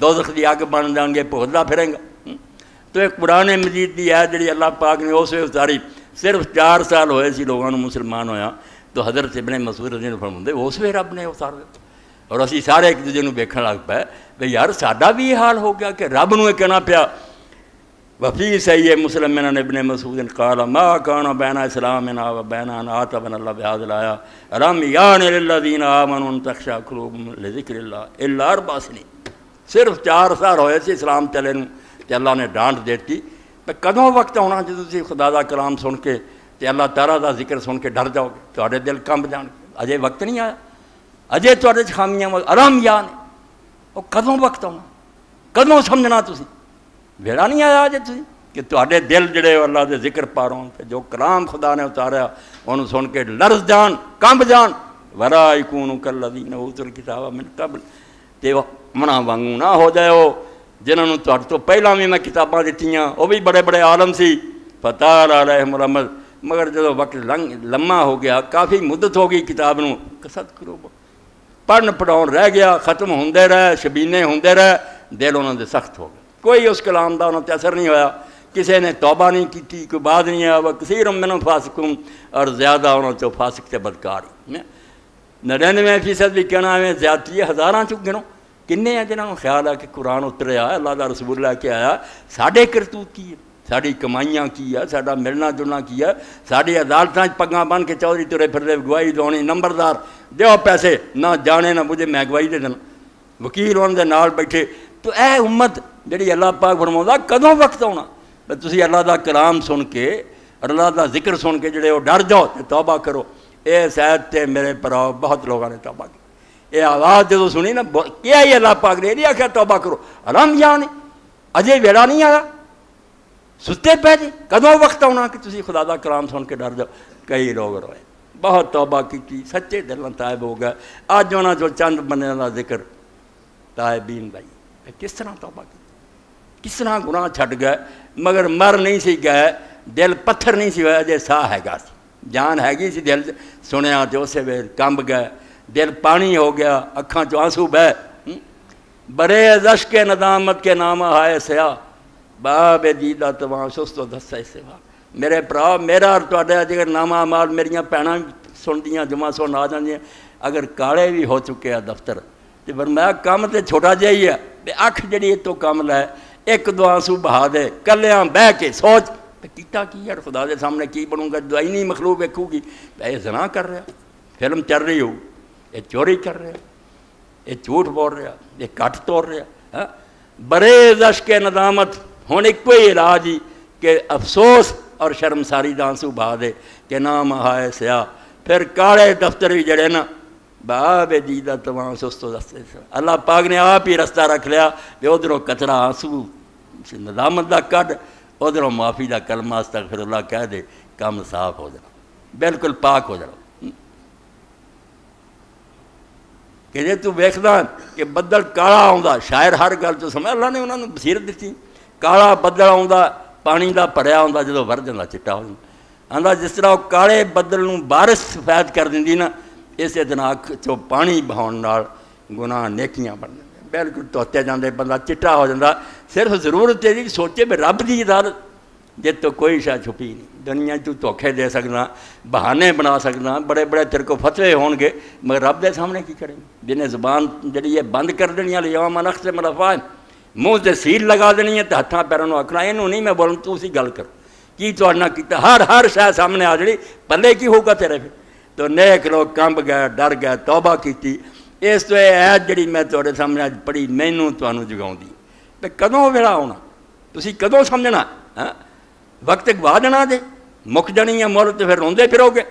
दोजख की अग बन जाएँगे भुगतदा फिरेंगा। तो एक पुराने मजीद की है जी अल्लाह पाक ने उस उतारी सिर्फ़ चार साल होए सी लोगों मुसलमान होया तो हज़रत इबने मसूद रज़ी फरमाते उस वे रब ने उतार दिता और असी सारे एक दूजे को देखने लग पाए भी यार साडा भी हाल हो गया कि रब न कहना पाया। वफी सही है मुसलम इबन मसूद काला मा काना बैना इस्लाम ना बैना ना तबन अल्लाह ब्याज लाया। रम यान दीन आमन तक्षा खरूब ज़िक्र सिर्फ़ चार साल होए सी इस्लाम चले तो अल्लाह ने डांट देती। तो कदों वक्त आना जो तुम खुदा का कलाम सुन के तो अल्लाह तारा का ज़िक्र सुन के डर जाओगे थोड़े दिल कंब जान। अजे वक्त नहीं आया। अजे थोड़े खामियाँ आराम या ने वो कदों वक्त आना कदों समझना तुम वेड़ा नहीं आया अजे तुम कि थोड़े दिल जड़े अल्लाह के ज़िक्र पारो तो जो कलाम खुदा ने उतारिया उन्होंने सुन के लरस जान, कंब जान। वरा इकून कल दी उतर तो मना वांगू ना हो जाओ जिन्होंने तुहाडे तो पहला भी मैं किताबा दित्तियाँ वो भी बड़े बड़े आलम सी फता रहे मुरम्मद मगर जो वक्त लंग लम्मा हो गया काफ़ी मुद्दत हो गई किताब न कसत करो पढ़न पढ़ाउन रह गया खत्म होंगे रहे शबीने होंगे रहे दिल उन्होंने सख्त हो गया कोई उस कलाम का उन्होंने असर नहीं होया किसी ने तौबा नहीं की कोई बात नहीं आया वह कसीर मैनू फासकुम और ज़्यादा उन्होंने चो फासिक से बदकार नड़िनवे फ़ीसद भी कहना है ज्यादती हज़ारा चु गिनो किन्ने हैं जिन्होंने ख्याल है कि कुरान उतरिया अल्लाह का रसूल लैके आया साढ़े करतूत की है साड़ी कमाइया की है साडा मिलना जुलना की है साड़ी अदालत पग्गा बन के चौधरी तुरे फिर गवाही दौनी नंबरदार दो पैसे ना जाने ना मुझे मैं गवाही दे देना वकील उन्होंने नाल बैठे तो यह उम्मत जी अल्लाह पाक फरमा कदों वक्त आना तुम अल्लाह का कलाम सुन के अल्लाह का ज़िक्र सुन के जोड़े वो डर जाओ तो तौबा करो ये शायद मेरे भरा बहुत लोगों ने तौबा की ये आवाज़ जो सुनी ना क्या ही अल्लाह पाक ने नहीं आख्या तौबा करो आराम जान अजे वेड़ा नहीं आया सुते पै जी कदों वक्त आना कि तुम खुदा का कलाम सुन के डर जाओ कई लोग रोए बहुत तौबा की सच्चे दिल तायब हो गए अज उन्होंने जो चंद बने का ज़िक्र तायबीन भाई किस तरह तौबा की किस तरह गुनाह छड़ गए मगर मर नहीं सी गए दिल पत्थर नहीं सी अजे साह हैगा जान हैगी सी दिल सुनिया तो उस वे कंब गए दिल पानी हो गया, अखा चो आँसू बह। हम्म? बड़े दश के नदामत के नाम आए सया। बाबे दीदा, तवा सुस तो दस सेवा। मेरे भरा मेरा और थोड़े अगर नामा माल मेरिया भैन सुनदियाँ जुमा सुन आ जाए अगर काले भी हो चुके हैं दफ्तर तो पर मैं कम तो छोटा जहा ही है। अख जी इतों कम लै एक दो आँसू बहा दे कलिया बह के सोच किता की यार, खुदा के सामने की बनूँगा, दवाई नहीं मखलू वेखूगी। ये जना कर रहा, फ़िल्म चल रही हो ये चोरी कर रहे ये झूठ बोल रहा ये कट तोड़ रहा है बड़े दश के नदामत हूँ एक ही इलाज ही के अफसोस और शर्मसारी आँसू बहा दे के ना महाए सया। फिर काले दफ्तर भी जड़े ना जी का तमाम सुस्तो दस्ते अल्लाह पाक ने आप ही रस्ता रख लिया भी उधरों कचरा आँसू, नदामत का कद उधरों माफ़ी का कलमा तक फिर कह दे, कम साफ़ हो जाना बिल्कुल पाक हो जाना कि जे तू वेखदा कि बदल काला आता शायर हर गल तो समय अल्लाह ने उन्होंने बसीरत दी काला बदल आता पानी का भरिया आता जो वर जाता चिट्टा हो जाता आंदा जिस तरह काले बदल बारिश सफैद कर दी ना इस दिन अख चो पानी बहाने गुनाह नेकियाँ बन बिल्कुल धोते जाते बंदा चिट्टा हो जाता सिर्फ़ ज़रूरत है जी सोचे भी रब की इजाज़त जे तो कोई शायद छुपी नहीं। दुनिया तू धोखे दे सकना, बहाने बना सकना बड़े बड़े तेरे को फतवे हो मगर रब के सामने की करें जिन्हें जबान जी है, बंद कर देनी है लिया मनख से मुलाफा मूँह से सील लगा देनी है तो हथा पैरों आखना इनू नहीं मैं बोलूँ, तू उसी गल कर। की तुड़ना किया हर हर शायद सामने आ जी पल्ले की होगा तेरे फिर। तो नेक लोग कंब गए, डर गए, तौबा की इस तो यह जी मैं थोड़े सामने अज पढ़ी, मैनू तो कदों वेला आना तुम कदों समझना? हाँ? वक्त गवा देना दे मुक जानी है मुल तो फिर रोंदे फिरोगे